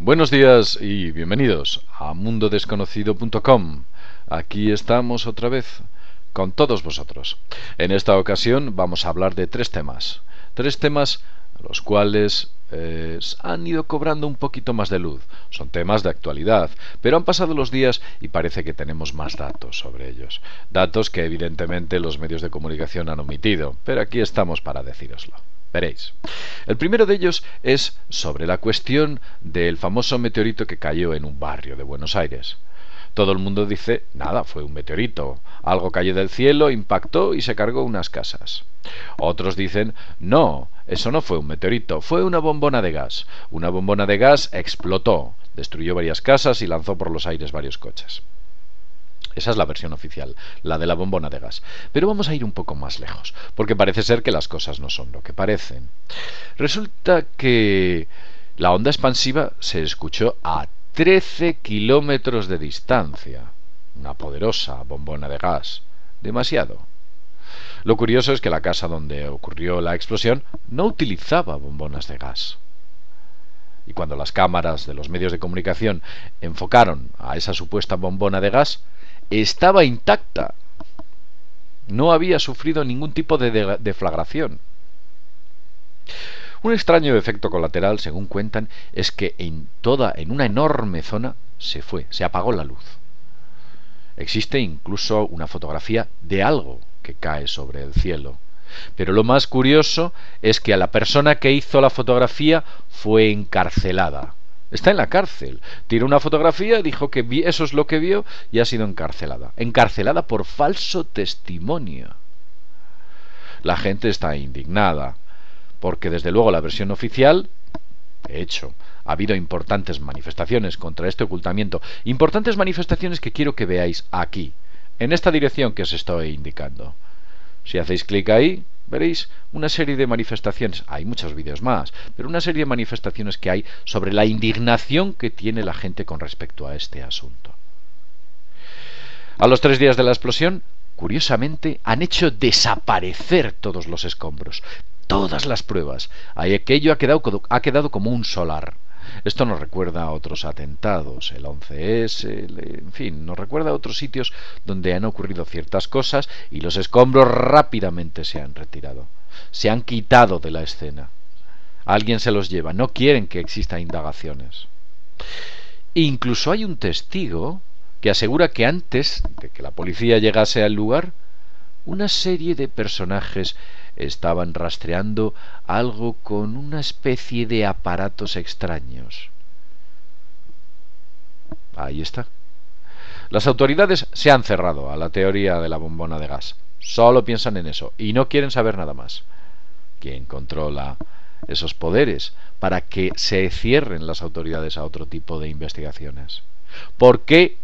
Buenos días y bienvenidos a mundodesconocido.com. Aquí estamos otra vez con todos vosotros. En esta ocasión vamos a hablar de tres temas. Tres temas los cuales eh, han ido cobrando un poquito más de luz. Son temas de actualidad, pero han pasado los días y parece que tenemos más datos sobre ellos. Datos que evidentemente los medios de comunicación han omitido, pero aquí estamos para decíroslo. Veréis. El primero de ellos es sobre la cuestión del famoso meteorito que cayó en un barrio de Buenos Aires. Todo el mundo dice, nada, fue un meteorito. Algo cayó del cielo, impactó y se cargó unas casas. Otros dicen, no, eso no fue un meteorito, fue una bombona de gas. Una bombona de gas explotó, destruyó varias casas y lanzó por los aires varios coches. Esa es la versión oficial, la de la bombona de gas. Pero vamos a ir un poco más lejos, porque parece ser que las cosas no son lo que parecen. Resulta que la onda expansiva se escuchó a 13 kilómetros de distancia. Una poderosa bombona de gas. Demasiado. Lo curioso es que la casa donde ocurrió la explosión no utilizaba bombonas de gas. Y cuando las cámaras de los medios de comunicación enfocaron a esa supuesta bombona de gas, estaba intacta. No había sufrido ningún tipo de deflagración. Un extraño efecto colateral, según cuentan, es que en toda, en una enorme zona, se fue, se apagó la luz. Existe incluso una fotografía de algo que cae sobre el cielo. Pero lo más curioso es que a la persona que hizo la fotografía fue encarcelada. Está en la cárcel. Tiró una fotografía, dijo que eso es lo que vio y ha sido encarcelada. Encarcelada por falso testimonio. La gente está indignada, porque desde luego la versión oficial, de hecho, ha habido importantes manifestaciones contra este ocultamiento, importantes manifestaciones que quiero que veáis aquí, en esta dirección que os estoy indicando. Si hacéis clic ahí, veréis una serie de manifestaciones, hay muchos vídeos más, pero una serie de manifestaciones que hay sobre la indignación que tiene la gente con respecto a este asunto. A los tres días de la explosión, curiosamente, han hecho desaparecer todos los escombros, todas las pruebas. Aquello ha quedado, ha quedado como un solar. Esto nos recuerda a otros atentados, el 11S, en fin, nos recuerda a otros sitios donde han ocurrido ciertas cosas y los escombros rápidamente se han retirado, se han quitado de la escena. Alguien se los lleva, no quieren que existan indagaciones. Incluso hay un testigo que asegura que antes de que la policía llegase al lugar, una serie de personajes estaban rastreando algo con una especie de aparatos extraños. Ahí está. Las autoridades se han cerrado a la teoría de la bombona de gas. Solo piensan en eso y no quieren saber nada más. ¿Quién controla esos poderes para que se cierren las autoridades a otro tipo de investigaciones? ¿Por qué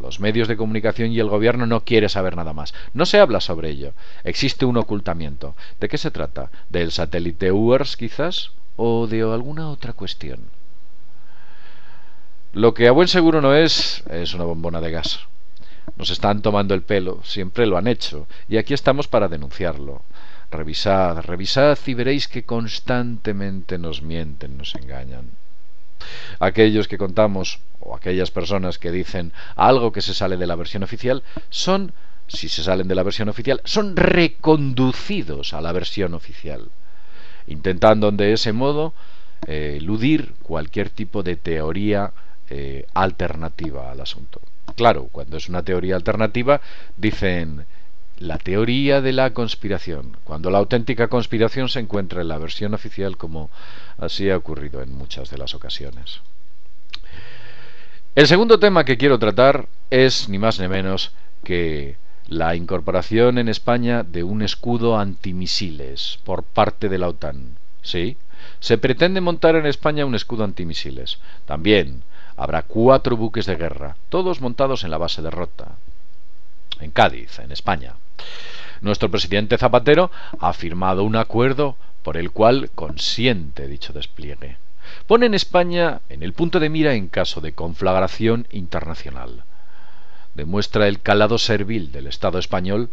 los medios de comunicación y el gobierno no quiere saber nada más. No se habla sobre ello. Existe un ocultamiento. ¿De qué se trata? ¿Del satélite UERS quizás? ¿O de alguna otra cuestión? Lo que a buen seguro no es es una bombona de gas. Nos están tomando el pelo, siempre lo han hecho, y aquí estamos para denunciarlo. Revisad, revisad y veréis que constantemente nos mienten, nos engañan. Aquellos que contamos o aquellas personas que dicen algo que se sale de la versión oficial son, si se salen de la versión oficial, son reconducidos a la versión oficial, intentando de ese modo eh, eludir cualquier tipo de teoría eh, alternativa al asunto. Claro, cuando es una teoría alternativa, dicen la teoría de la conspiración, cuando la auténtica conspiración se encuentra en la versión oficial como así ha ocurrido en muchas de las ocasiones. El segundo tema que quiero tratar es ni más ni menos que la incorporación en España de un escudo antimisiles por parte de la OTAN. Sí, se pretende montar en España un escudo antimisiles. También habrá cuatro buques de guerra, todos montados en la base de Rota, en Cádiz, en España. Nuestro presidente Zapatero ha firmado un acuerdo por el cual consiente dicho despliegue pone en España en el punto de mira en caso de conflagración internacional. Demuestra el calado servil del Estado español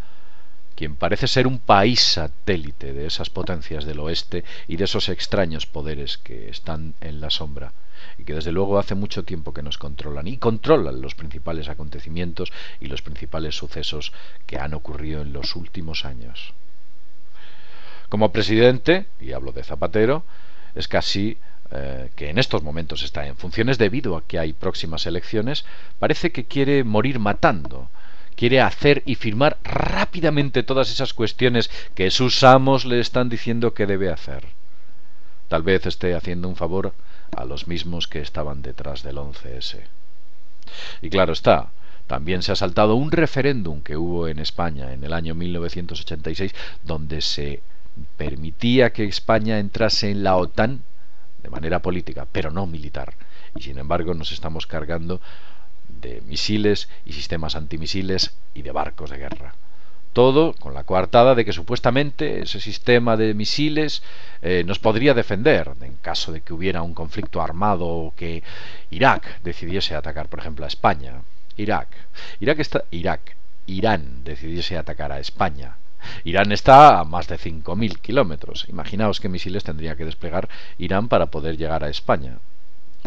quien parece ser un país satélite de esas potencias del oeste y de esos extraños poderes que están en la sombra y que desde luego hace mucho tiempo que nos controlan y controlan los principales acontecimientos y los principales sucesos que han ocurrido en los últimos años. Como presidente, y hablo de Zapatero, es casi eh, que en estos momentos está en funciones debido a que hay próximas elecciones, parece que quiere morir matando, quiere hacer y firmar rápidamente todas esas cuestiones que sus amos le están diciendo que debe hacer. Tal vez esté haciendo un favor a los mismos que estaban detrás del 11S. Y claro está, también se ha saltado un referéndum que hubo en España en el año 1986 donde se permitía que España entrase en la OTAN de manera política, pero no militar. Y sin embargo nos estamos cargando de misiles y sistemas antimisiles y de barcos de guerra. Todo con la coartada de que supuestamente ese sistema de misiles eh, nos podría defender en caso de que hubiera un conflicto armado o que Irak decidiese atacar, por ejemplo, a España. Irak. Irak está. Irak. Irán decidiese atacar a España. Irán está a más de 5.000 kilómetros. Imaginaos qué misiles tendría que desplegar Irán para poder llegar a España.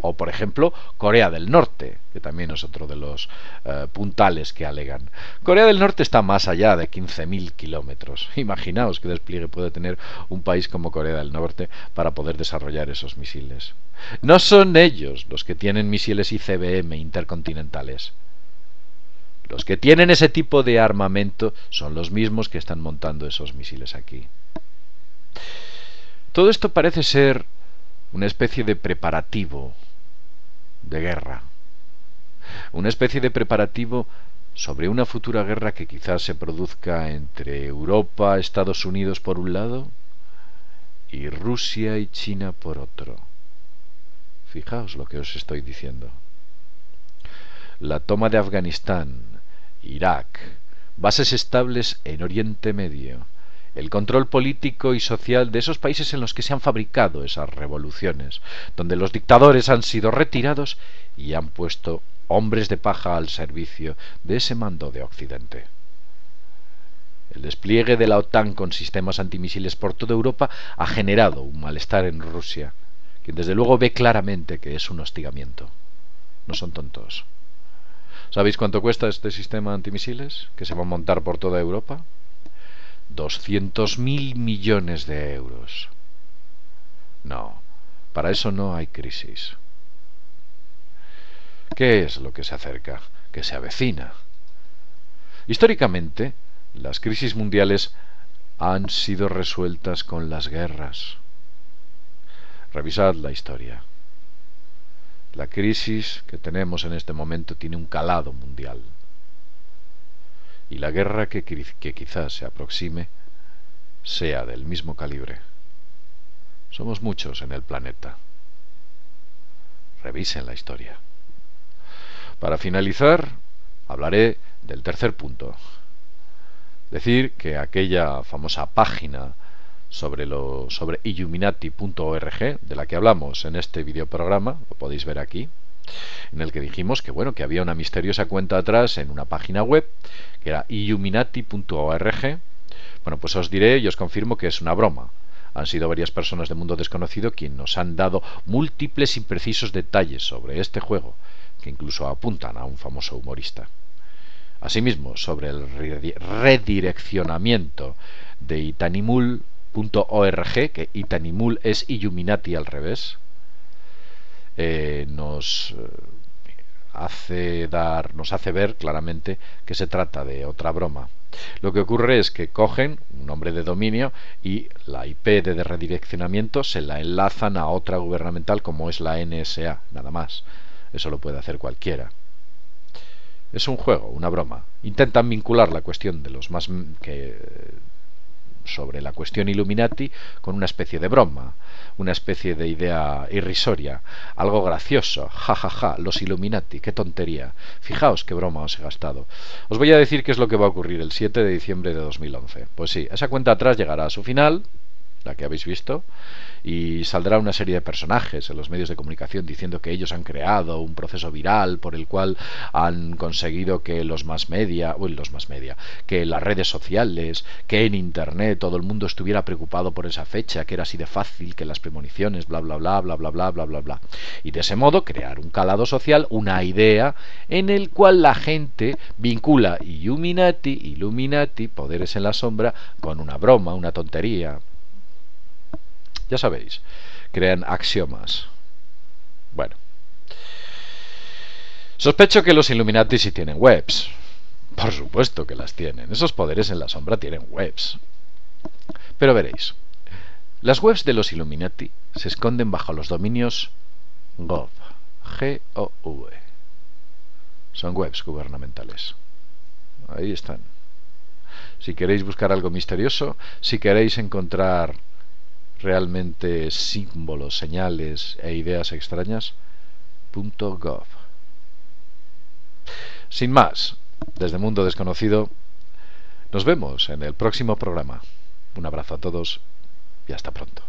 O, por ejemplo, Corea del Norte, que también es otro de los eh, puntales que alegan. Corea del Norte está más allá de 15.000 kilómetros. Imaginaos qué despliegue puede tener un país como Corea del Norte para poder desarrollar esos misiles. No son ellos los que tienen misiles ICBM intercontinentales. Los que tienen ese tipo de armamento son los mismos que están montando esos misiles aquí. Todo esto parece ser una especie de preparativo de guerra. Una especie de preparativo sobre una futura guerra que quizás se produzca entre Europa, Estados Unidos por un lado y Rusia y China por otro. Fijaos lo que os estoy diciendo. La toma de Afganistán, Irak, bases estables en Oriente Medio, el control político y social de esos países en los que se han fabricado esas revoluciones, donde los dictadores han sido retirados y han puesto hombres de paja al servicio de ese mando de Occidente. El despliegue de la OTAN con sistemas antimisiles por toda Europa ha generado un malestar en Rusia, quien desde luego ve claramente que es un hostigamiento. No son tontos. ¿Sabéis cuánto cuesta este sistema antimisiles que se va a montar por toda Europa? 200.000 millones de euros. No, para eso no hay crisis. ¿Qué es lo que se acerca? Que se avecina. Históricamente, las crisis mundiales han sido resueltas con las guerras. Revisad la historia. La crisis que tenemos en este momento tiene un calado mundial. Y la guerra que, que quizás se aproxime sea del mismo calibre. Somos muchos en el planeta. Revisen la historia. Para finalizar, hablaré del tercer punto. Decir que aquella famosa página sobre lo sobre illuminati.org de la que hablamos en este videoprograma, lo podéis ver aquí, en el que dijimos que bueno, que había una misteriosa cuenta atrás en una página web que era illuminati.org. Bueno, pues os diré y os confirmo que es una broma. Han sido varias personas del mundo desconocido quienes nos han dado múltiples imprecisos detalles sobre este juego, que incluso apuntan a un famoso humorista. Asimismo, sobre el redireccionamiento de Itanimul .org, que Itanimul es Illuminati al revés, eh, nos eh, hace dar, nos hace ver claramente que se trata de otra broma. Lo que ocurre es que cogen un nombre de dominio y la IP de redireccionamiento se la enlazan a otra gubernamental como es la NSA, nada más. Eso lo puede hacer cualquiera. Es un juego, una broma. Intentan vincular la cuestión de los más que sobre la cuestión Illuminati con una especie de broma, una especie de idea irrisoria, algo gracioso, ja ja ja, los Illuminati, qué tontería. Fijaos qué broma os he gastado. Os voy a decir qué es lo que va a ocurrir el 7 de diciembre de 2011. Pues sí, esa cuenta atrás llegará a su final la que habéis visto, y saldrá una serie de personajes en los medios de comunicación diciendo que ellos han creado un proceso viral por el cual han conseguido que los más media, uy, los más media, que las redes sociales, que en internet todo el mundo estuviera preocupado por esa fecha, que era así de fácil, que las premoniciones, bla bla bla bla bla bla bla bla bla. Y de ese modo crear un calado social, una idea en el cual la gente vincula Illuminati, Illuminati, poderes en la sombra, con una broma, una tontería. Ya sabéis, crean axiomas. Bueno. Sospecho que los Illuminati sí tienen webs. Por supuesto que las tienen. Esos poderes en la sombra tienen webs. Pero veréis, las webs de los Illuminati se esconden bajo los dominios gov, G-O-V. Son webs gubernamentales. Ahí están. Si queréis buscar algo misterioso, si queréis encontrar realmente símbolos, señales e ideas extrañas, .gov. Sin más, desde Mundo Desconocido, nos vemos en el próximo programa. Un abrazo a todos y hasta pronto.